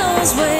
souls wait